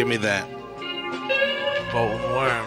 Give me that. Bolton worm.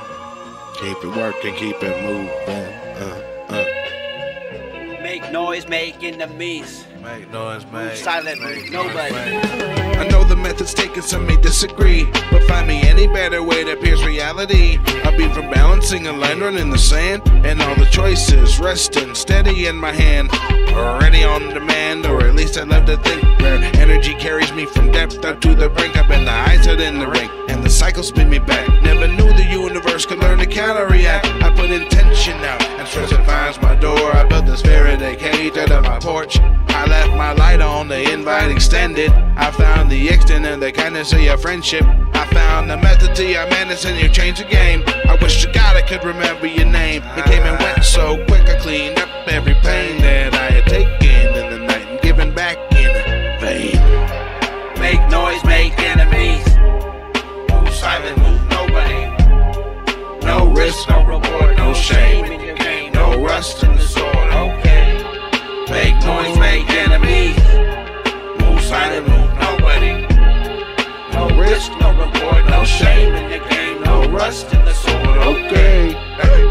Keep it working, keep it moving. Uh, uh. Make noise, making make enemies. Make noise, make. Silent, make nobody. noise, make. I know the method's taken, some may disagree. But find me any better way to pierce reality. I've been from balancing a line run in the sand. And all the choices resting steady in my hand. Already on demand, or at least I love to think. Where energy carries me from depth up to the brink. I've been the eyes out in the ring. And the cycle spin me back. Never knew the universe could learn to counter react. I put intention out, and it finds my door. I built this Faraday cage out of my porch. I left my light on, the invite extended. I found the extent and the kindness of your friendship. I found the method to your madness and you changed the game. I wish to God I could remember your name. It came and went so quick, I cleaned up every pain that I risk, no reward, no shame in your game, no rust in the sword. Okay. Make noise, make enemies. Move silent, move nobody. No risk, no reward, no shame in your game, no rust in the sword. Okay. Hey,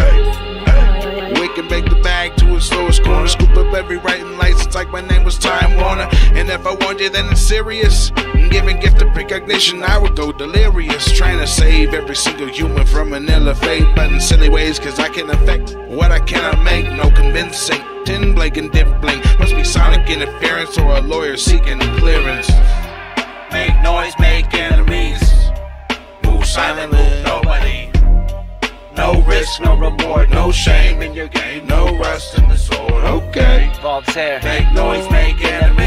hey, hey. We can make the bag to its lowest corner. Scoop up every writing license like my name was. And if I warned you, then it's serious. And giving gift of precognition, I would go delirious. Trying to save every single human from an ill fate. But in silly ways, cause I can affect what I cannot make. No convincing. Tin blink and dip blink. Must be sonic interference or a lawyer seeking clearance. Make noise, make enemies. Move silent, move nobody. No risk, no reward, no shame in your game, no rust in the sword. Okay. Voltaire. Make noise, make enemies.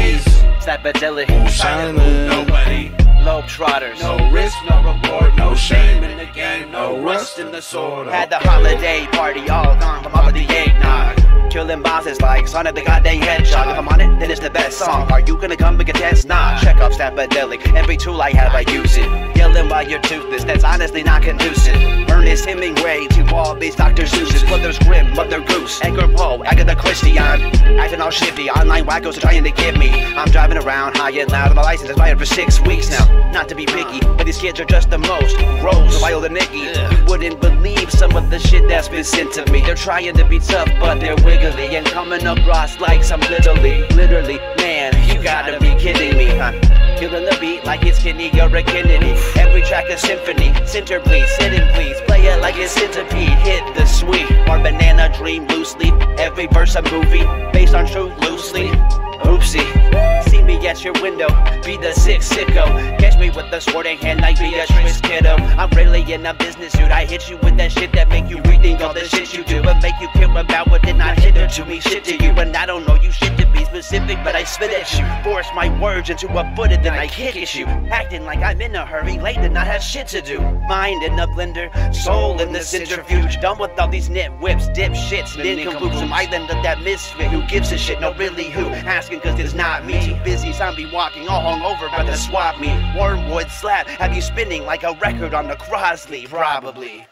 Slapadelic. Move silent, nobody. Lobe Trotters. No risk, no reward, no shame in the game, no rust in the sword. Had the holiday party all gone from all of the eggnog. Killing bosses like son of the Goddamn Hedgehog. If I'm on it, then it's the best song. Are you gonna come and contest? Nah. Check up Slapadelic. Every tool I have, I use it. Yelling while you're toothless, that's honestly not conducive. Ernest Hemingway to all these Dr. Seuss's. Mother's Grim, Mother Goose, Edgar Poe, Agatha Christie. Acting all shifty. Online wackos are trying to get me. I'm driving around high and loud. My license expired for six weeks now. Not to be picky, but these kids are just the most. Rose, Viola, Nicky. You wouldn't believe some of the shit that's been sent to me. They're trying to be tough, but they're wiggly and coming across like some literally, literally, man, you gotta be kidding me. I'm killing the beat like it's Kenny or a Kennedy. Every track a symphony. Center please, sit in please. Play it like it's centipede. Hit the sweet or banana dream loosely. Every verse a movie based on truth loosely. Oopsie. See me at your window, be the sick sicko. Catch me with the sword in hand like Beatrix Kiddo. I'm really in a business suit. I hit you with that shit that make you rethink all the shit you do. And make you care about what did not hinder to me shit to you. And I don't know you shit to be specific, but I spit at you. Force my words into a footed, then I kick at you. Acting like I'm in a hurry, late and not have shit to do. Mind in the blender, soul in the centrifuge. Done with all these nit whips, dip shits, nincompoops. Some island of that misfit who gives a shit, no really who. Asking cause it's not me. Too busy, zombie walking all hungover, about to swap me. Wormwood slap, have you spinning like a record on the Crosley? Probably.